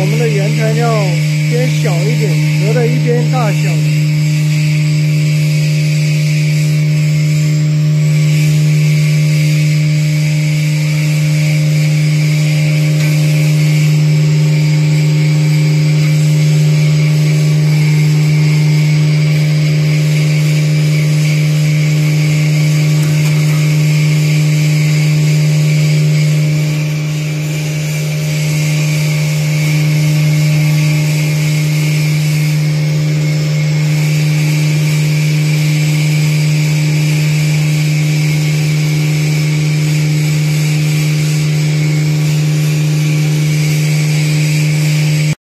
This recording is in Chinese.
我们的原材料偏小一点，隔的一边大小。